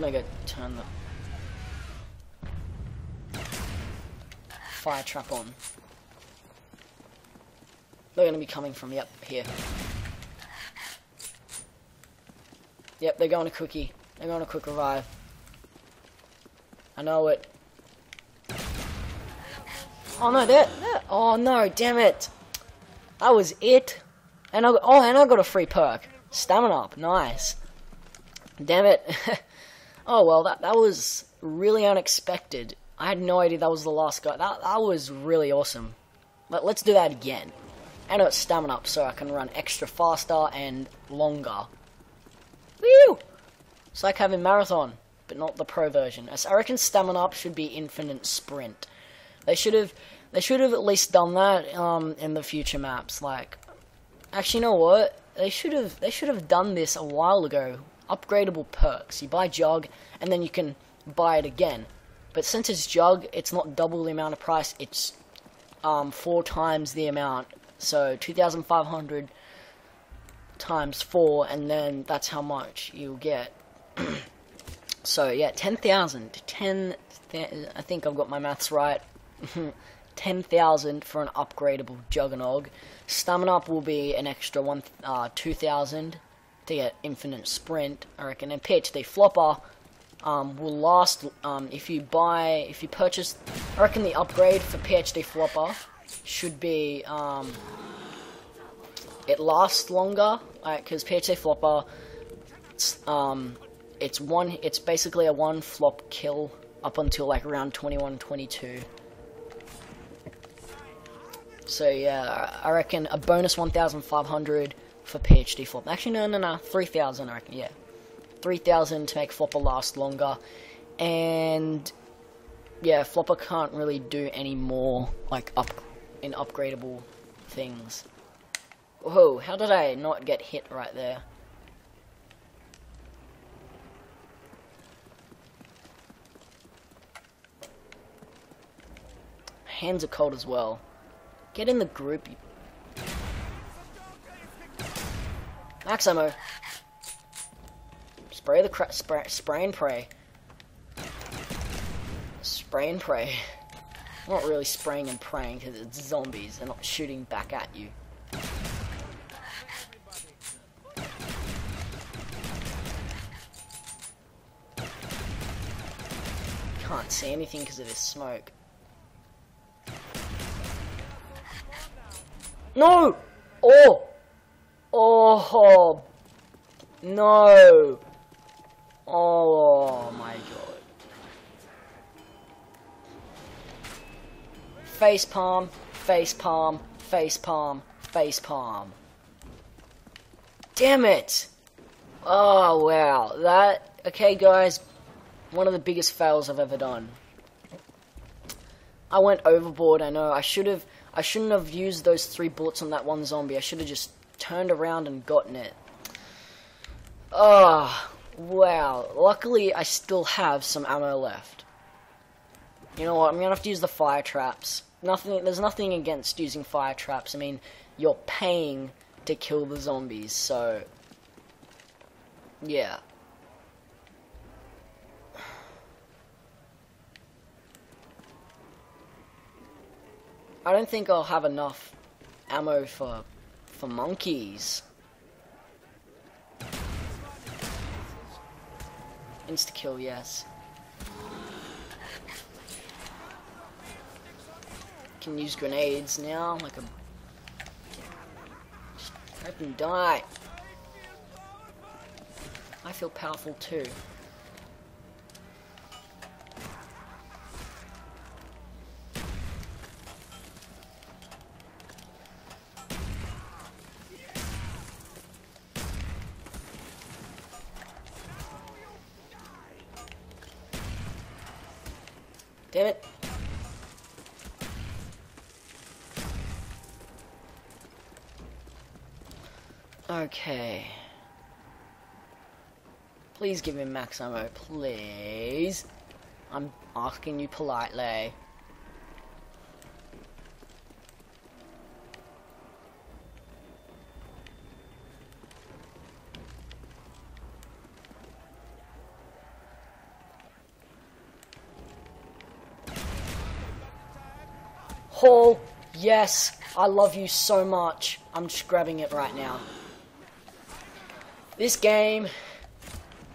gonna go turn the fire trap on. They're gonna be coming from, yep, here. Yep, they're going to cookie. They're going to quick revive. I know it. Oh no, that, that oh no, damn it. That was it. And I, oh, and I got a free perk. Stamina up, nice. Damn it. oh well, that, that was really unexpected. I had no idea that was the last guy. That, that was really awesome. Let, let's do that again. And it's stamina up so I can run extra faster and longer. Woo! It's like having marathon, but not the pro version. As I reckon stamina up should be infinite sprint. They should have they should have at least done that um, in the future maps. Like, actually, you know what? They should have they should have done this a while ago. Upgradable perks. You buy Jug, and then you can buy it again. But since it's jug, it's not double the amount of price. It's um, four times the amount. So 2,500 times four, and then that's how much you'll get. so yeah, 10,000. 10, I think I've got my maths right. 10,000 for an upgradable Juggernog. Stamina up will be an extra one, uh, 2,000 to get infinite sprint, I reckon. And PhD Flopper um, will last, um, if you buy, if you purchase, I reckon the upgrade for PhD Flopper should be, um, it lasts longer, because PhD Flopper, it's, um, it's one, it's basically a one flop kill up until like around 21, 22. So yeah, I reckon a bonus 1,500 for PhD flop. Actually, no, no, no, 3,000 I reckon, yeah. 3,000 to make Flopper last longer. And yeah, Flopper can't really do any more, like, up in upgradable things. Whoa, how did I not get hit right there? Hands are cold as well. Get in the group. Max ammo. Spray the spray, spray and pray. Spray and pray. I'm not really spraying and praying because it's zombies. They're not shooting back at you. Can't see anything because of this smoke. No! Oh! Oh! No! Oh my god. Face palm, face palm, face palm, face palm. Damn it! Oh wow, that, okay guys, one of the biggest fails I've ever done. I went overboard, I know, I should have, I shouldn't have used those three bullets on that one zombie. I should have just turned around and gotten it. Ah, oh, wow. Luckily, I still have some ammo left. You know what? I'm gonna have to use the fire traps. Nothing. There's nothing against using fire traps. I mean, you're paying to kill the zombies, so yeah. I don't think I'll have enough ammo for for monkeys. Insta kill, yes. Can use grenades now, like a. Just die. I feel powerful too. Damn it. Okay. Please give me max ammo, please. I'm asking you politely. Hall, yes, I love you so much. I'm just grabbing it right now. This game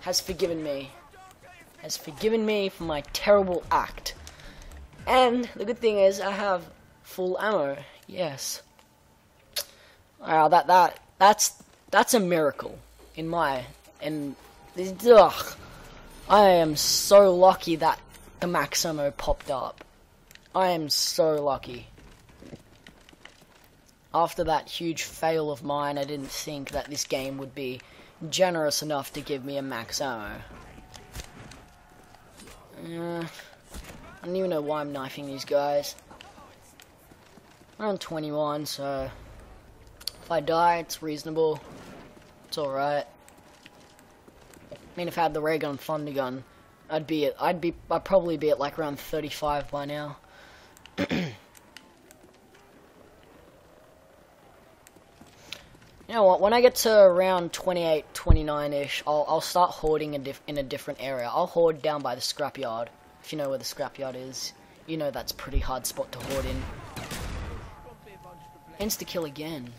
has forgiven me. Has forgiven me for my terrible act. And the good thing is I have full ammo. Yes. Wow, that that that's that's a miracle in my in ugh. I am so lucky that the max ammo popped up. I am so lucky. After that huge fail of mine, I didn't think that this game would be generous enough to give me a max ammo. Uh, I don't even know why I'm knifing these guys. I'm on 21, so if I die, it's reasonable. It's alright. I mean, if I had the ray gun thunder gun, I'd be at, I'd be, I'd probably be at like around 35 by now. You know what, when I get to around 28, 29-ish, I'll, I'll start hoarding a in a different area. I'll hoard down by the scrapyard. If you know where the scrapyard is, you know that's pretty hard spot to hoard in. Insta-kill again.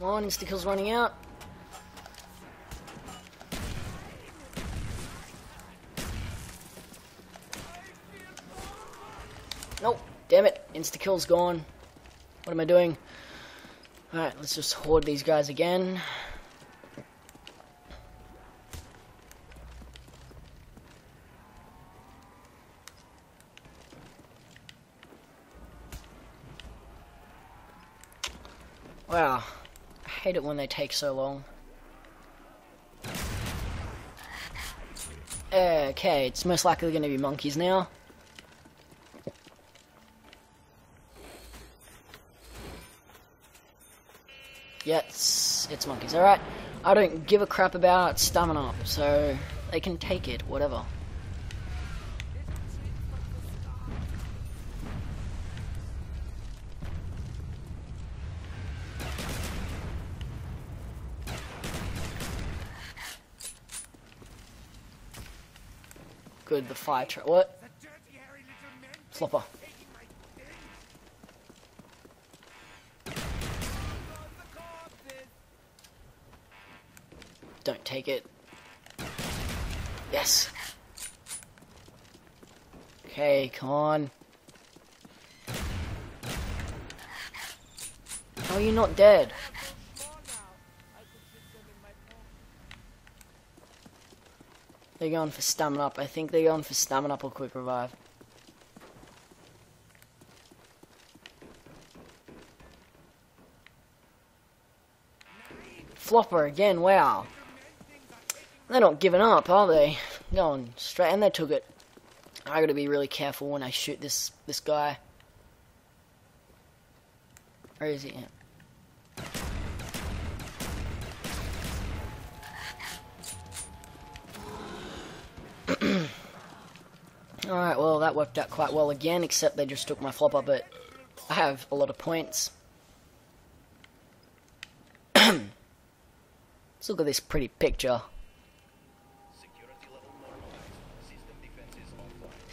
Come on, insta-kill's running out. Nope, damn it, insta-kill's gone. What am I doing? Alright, let's just hoard these guys again. Wow hate it when they take so long. Okay, it's most likely going to be monkeys now. Yes, it's monkeys. Alright, I don't give a crap about stamina, so they can take it, whatever. Good, the fire trap. What? Flopper. Don't take it. Yes. Okay, come on. How are you not dead? They're going for stamina up. I think they're going for stamina up or quick revive. Flopper again, wow. They're not giving up, are they? Going straight, and they took it. I gotta be really careful when I shoot this this guy. Where is he? Alright, well that worked out quite well again, except they just took my flopper, but I have a lot of points. Let's look at this pretty picture.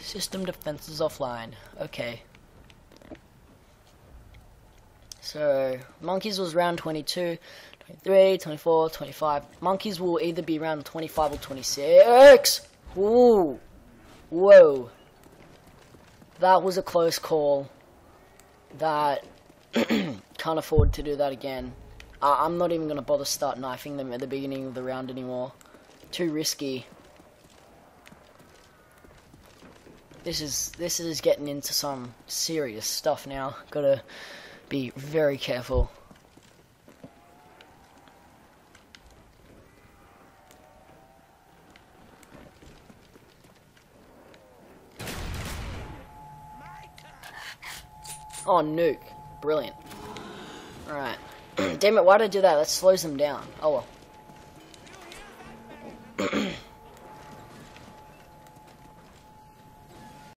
System defenses offline. Okay. So, monkeys was round 22, 23, 24, 25. Monkeys will either be round 25 or 26. Ooh. Whoa. That was a close call. That can't afford to do that again. I I'm not even going to bother start knifing them at the beginning of the round anymore. Too risky. This is this is getting into some serious stuff now. Gotta be very careful. Oh, nuke. Brilliant. Alright. Damn it, why did I do that? That slows them down. Oh well.